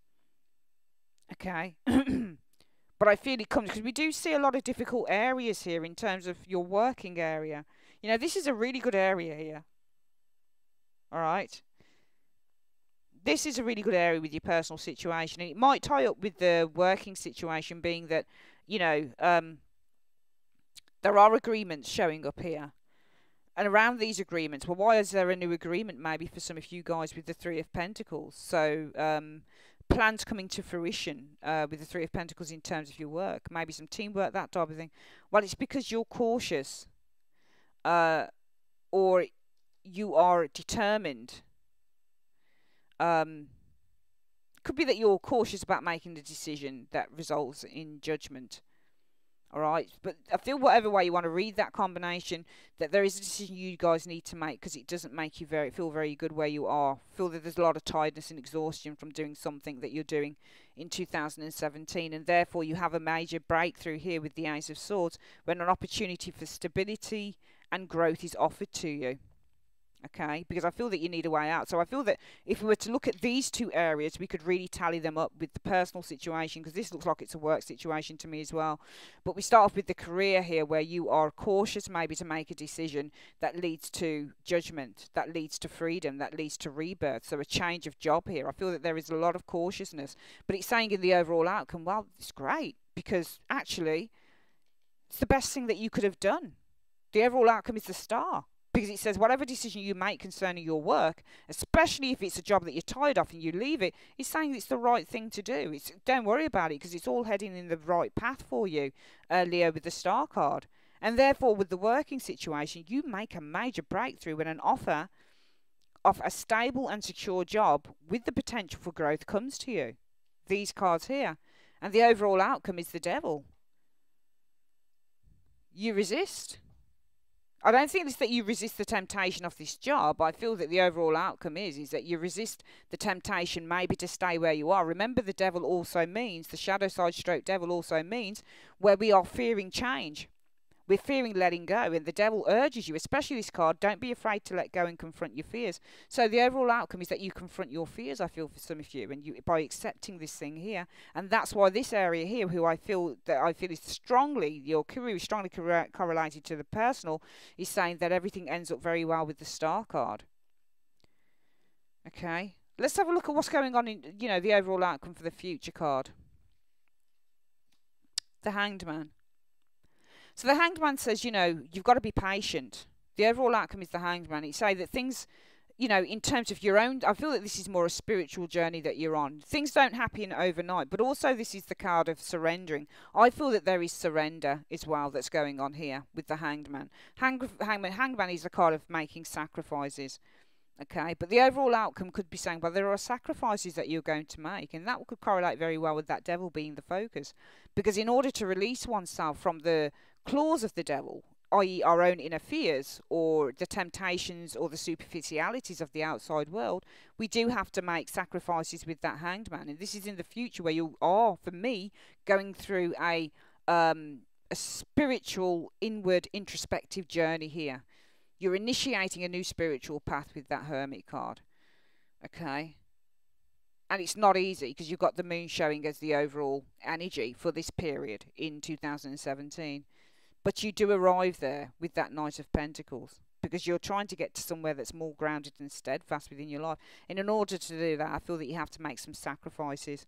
Okay. *clears throat* but I feel it comes because we do see a lot of difficult areas here in terms of your working area. You know, this is a really good area here. All right. This is a really good area with your personal situation. And it might tie up with the working situation being that, you know, um, there are agreements showing up here and around these agreements, well, why is there a new agreement maybe for some of you guys with the Three of Pentacles? So, um, plans coming to fruition uh, with the Three of Pentacles in terms of your work, maybe some teamwork, that type of thing. Well, it's because you're cautious uh, or you are determined. Um, could be that you're cautious about making the decision that results in judgment. All right, but I feel whatever way you want to read that combination, that there is a decision you guys need to make because it doesn't make you very feel very good where you are. Feel that there's a lot of tiredness and exhaustion from doing something that you're doing in 2017, and therefore you have a major breakthrough here with the Ace of Swords when an opportunity for stability and growth is offered to you okay? Because i feel that you need a way out. So i feel that if we were to look at these two areas we could really tally them up with the personal situation because this looks like it's a work situation to me as well. But we start off with the career here where you are cautious maybe to make a decision that leads to judgment that leads to freedom that leads to rebirth. So a change of job here. I feel that there is a lot of cautiousness. But it's saying in the overall outcome well it's great because actually it's the best thing that you could have done. The overall outcome is the star because it says whatever decision you make concerning your work, especially if it's a job that you're tired of and you leave it, it's saying it's the right thing to do. It's don't worry about it because it's all heading in the right path for you, uh, Leo, with the star card. And therefore, with the working situation, you make a major breakthrough when an offer of a stable and secure job with the potential for growth comes to you. These cards here. And the overall outcome is the devil. You resist. I don't think it's that you resist the temptation of this job. I feel that the overall outcome is is that you resist the temptation maybe to stay where you are. Remember the devil also means the shadow side stroke devil also means where we are fearing change. We're fearing letting go, and the devil urges you, especially this card, don't be afraid to let go and confront your fears. So the overall outcome is that you confront your fears. I feel for some of you, and you by accepting this thing here, and that's why this area here, who I feel that I feel is strongly your career is strongly correlated to the personal, is saying that everything ends up very well with the star card. Okay, let's have a look at what's going on in you know the overall outcome for the future card. The Hanged Man. So the hanged man says, you know, you've got to be patient. The overall outcome is the hanged man. He say that things, you know, in terms of your own, I feel that this is more a spiritual journey that you're on. Things don't happen overnight, but also this is the card of surrendering. I feel that there is surrender as well that's going on here with the hanged man. Hang, hangman, hanged man is a card of making sacrifices. Okay, but the overall outcome could be saying, well, there are sacrifices that you're going to make, and that could correlate very well with that devil being the focus. Because in order to release oneself from the claws of the devil, i.e., our own inner fears or the temptations or the superficialities of the outside world, we do have to make sacrifices with that hanged man. And this is in the future where you are, for me, going through a um, a spiritual, inward, introspective journey here. You're initiating a new spiritual path with that hermit card. Okay? And it's not easy because you've got the moon showing as the overall energy for this period in 2017. But you do arrive there with that Knight of Pentacles because you're trying to get to somewhere that's more grounded and steadfast within your life. And in order to do that, I feel that you have to make some sacrifices.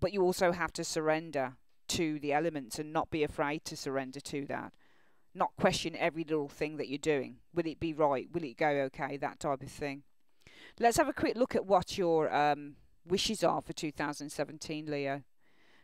But you also have to surrender to the elements and not be afraid to surrender to that. Not question every little thing that you're doing. Will it be right? Will it go okay? That type of thing. Let's have a quick look at what your um, wishes are for 2017, Leo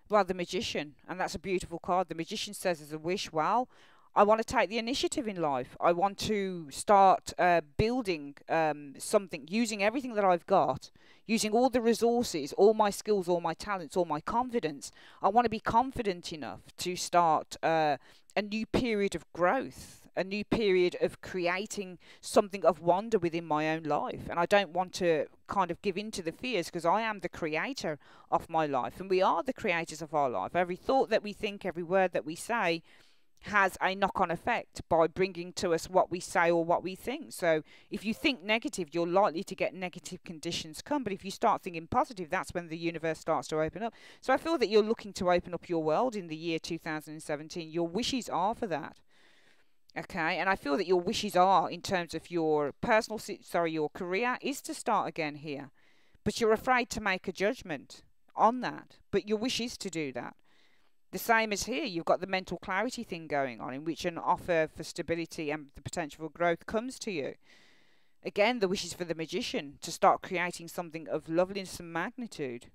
well, the magician, and that's a beautiful card. The magician says as a wish, well, I want to take the initiative in life. I want to start uh, building um, something, using everything that I've got, using all the resources, all my skills, all my talents, all my confidence. I want to be confident enough to start uh, a new period of growth a new period of creating something of wonder within my own life. And I don't want to kind of give in to the fears because I am the creator of my life. And we are the creators of our life. Every thought that we think, every word that we say has a knock on effect by bringing to us what we say or what we think. So if you think negative, you're likely to get negative conditions come. But if you start thinking positive, that's when the universe starts to open up. So I feel that you're looking to open up your world in the year 2017. Your wishes are for that. Okay, and I feel that your wishes are, in terms of your personal, sorry, your career, is to start again here. But you're afraid to make a judgment on that. But your wish is to do that. The same as here, you've got the mental clarity thing going on, in which an offer for stability and the potential for growth comes to you. Again, the wish is for the magician to start creating something of loveliness and magnitude.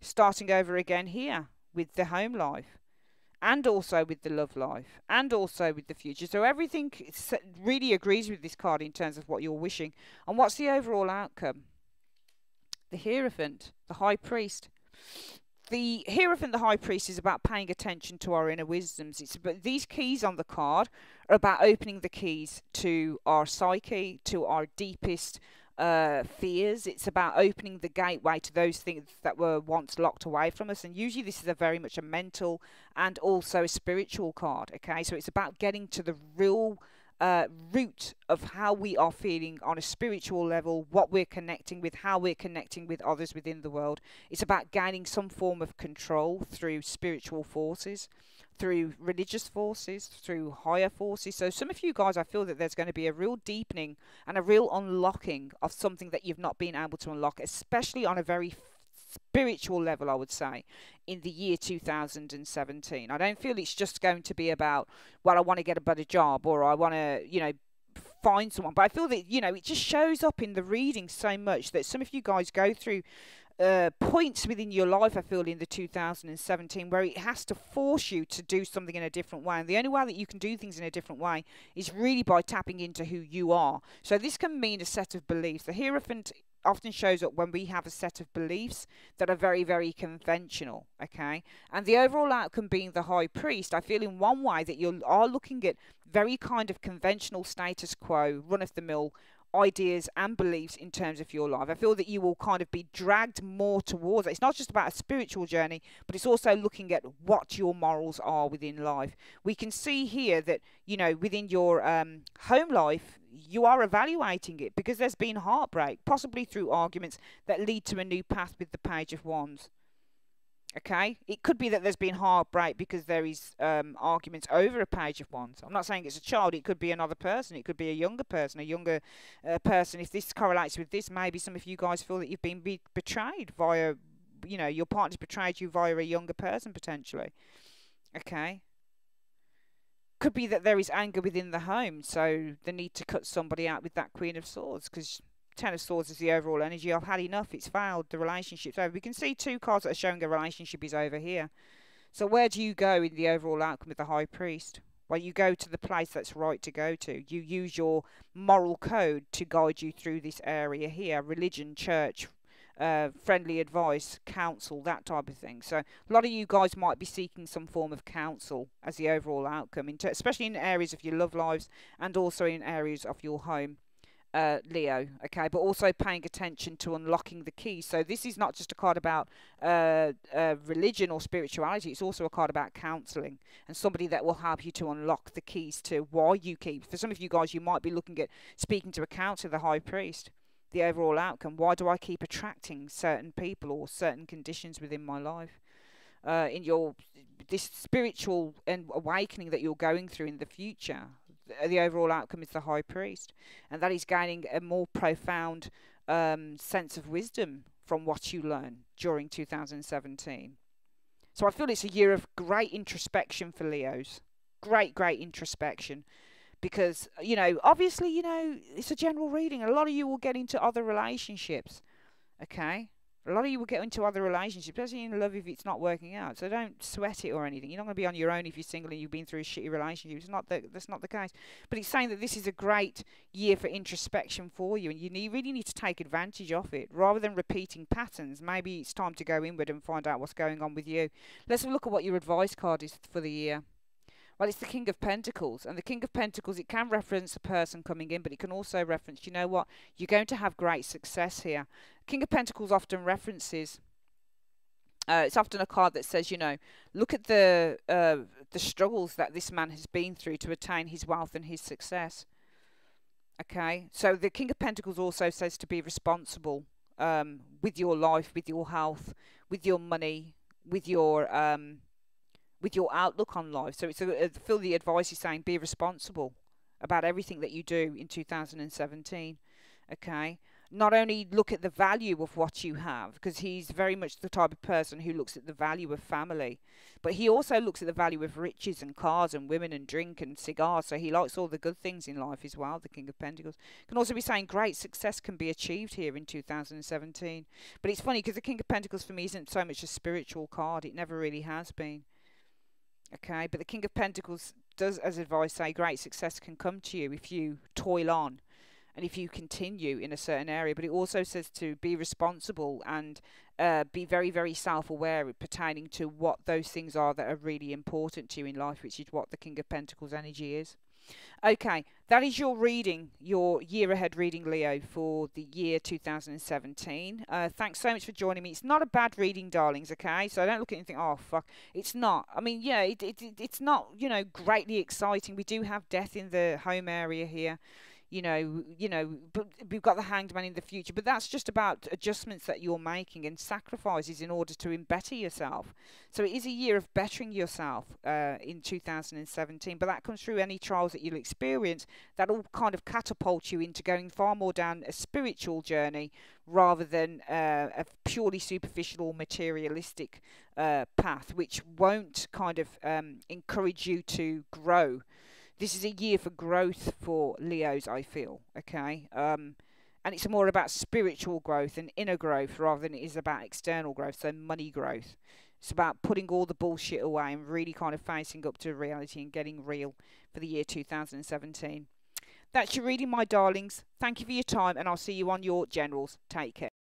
Starting over again here with the home life and also with the love life and also with the future. So everything really agrees with this card in terms of what you're wishing. And what's the overall outcome? The Hierophant, the High Priest. The Hierophant, the High Priest, is about paying attention to our inner wisdoms. It's but these keys on the card are about opening the keys to our psyche, to our deepest uh, fears. It's about opening the gateway to those things that were once locked away from us. And usually, this is a very much a mental and also a spiritual card. Okay, so it's about getting to the real uh, root of how we are feeling on a spiritual level, what we're connecting with, how we're connecting with others within the world. It's about gaining some form of control through spiritual forces through religious forces, through higher forces. So, some of you guys, I feel that there's going to be a real deepening and a real unlocking of something that you've not been able to unlock, especially on a very spiritual level, I would say, in the year 2017. I don't feel it's just going to be about, well, I want to get a better job or I want to, you know, find someone. But I feel that, you know, it just shows up in the reading so much that some of you guys go through uh, points within your life, I feel, in the 2017 where it has to force you to do something in a different way. And the only way that you can do things in a different way is really by tapping into who you are. So this can mean a set of beliefs. The Hierophant often shows up when we have a set of beliefs that are very, very conventional, okay? And the overall outcome being the high priest, I feel in one way that you are looking at very kind of conventional status quo, run of the mill ideas and beliefs in terms of your life. I feel that you will kind of be dragged more towards it. It's not just about a spiritual journey, but it's also looking at what your morals are within life. We can see here that, you know, within your um, home life, you are evaluating it because there's been heartbreak, possibly through arguments that lead to a new path with the Page of Wands. Okay, it could be that there's been heartbreak because there is um, arguments over a page of wands. I'm not saying it's a child; it could be another person. It could be a younger person, a younger uh, person. If this correlates with this, maybe some of you guys feel that you've been be betrayed via, you know, your partner's betrayed you via a younger person potentially. Okay. Could be that there is anger within the home, so the need to cut somebody out with that Queen of Swords because Ten of Swords is the overall energy. I've had enough. It's failed. The relationship's over. We can see two cards that are showing a relationship is over here. So where do you go in the overall outcome of the High Priest? Well, you go to the place that's right to go to. You use your moral code to guide you through this area here. Religion, church, uh, friendly advice, counsel, that type of thing. So a lot of you guys might be seeking some form of counsel as the overall outcome, especially in areas of your love lives and also in areas of your home uh, Leo, okay, but also paying attention to unlocking the keys. So this is not just a card about uh, uh, religion or spirituality. It's also a card about counselling and somebody that will help you to unlock the keys to why you keep. For some of you guys, you might be looking at speaking to a counsellor, the high priest. The overall outcome. Why do I keep attracting certain people or certain conditions within my life? Uh, in your this spiritual and awakening that you're going through in the future the overall outcome is the high priest, and that is gaining a more profound um, sense of wisdom from what you learn during 2017. So I feel it's a year of great introspection for Leos. Great, great introspection. Because, you know, obviously, you know, it's a general reading. A lot of you will get into other relationships. Okay? A lot of you will get into other relationships, especially in love if it's not working out. So don't sweat it or anything. You're not going to be on your own if you're single and you've been through a shitty relationship. It's not the, that's not the case. But it's saying that this is a great year for introspection for you, and you need, really need to take advantage of it rather than repeating patterns. Maybe it's time to go inward and find out what's going on with you. Let's look at what your advice card is for the year. Well, it's the King of Pentacles. And the King of Pentacles, it can reference a person coming in, but it can also reference, you know what, you're going to have great success here. King of Pentacles often references uh, it's often a card that says, you know, look at the uh, the struggles that this man has been through to attain his wealth and his success. Okay, so the King of Pentacles also says to be responsible um, with your life, with your health, with your money, with your um, with your outlook on life. So it's a, feel the advice is saying be responsible about everything that you do in 2017. Okay. Not only look at the value of what you have, because he's very much the type of person who looks at the value of family, but he also looks at the value of riches and cars and women and drink and cigars. So he likes all the good things in life as well, the King of Pentacles. Can also be saying great success can be achieved here in 2017. But it's funny because the King of Pentacles for me isn't so much a spiritual card, it never really has been. Okay, but the King of Pentacles does, as advice, say great success can come to you if you toil on and if you continue in a certain area. But it also says to be responsible and uh, be very, very self aware pertaining to what those things are that are really important to you in life, which is what the King of Pentacles energy is. Okay, that is your reading, your year ahead reading, Leo, for the year 2017. Uh, thanks so much for joining me. It's not a bad reading, darlings, okay? So I don't look at it and think, oh, fuck. It's not. I mean, yeah, it, it, it's not, you know, greatly exciting. We do have death in the home area here you know, you know, but we've got the hanged man in the future. But that's just about adjustments that you're making and sacrifices in order to better yourself. So it is a year of bettering yourself uh, in 2017. But that comes through any trials that you'll experience. That all kind of catapult you into going far more down a spiritual journey rather than uh, a purely superficial or materialistic uh, path, which won't kind of um, encourage you to grow this is a year for growth for Leos, I feel. Okay. Um, and it's more about spiritual growth and inner growth rather than it is about external growth, so money growth. It's about putting all the bullshit away and really kind of facing up to reality and getting real for the year 2017. That's your reading, my darlings. Thank you for your time, and I'll see you on your generals. Take care.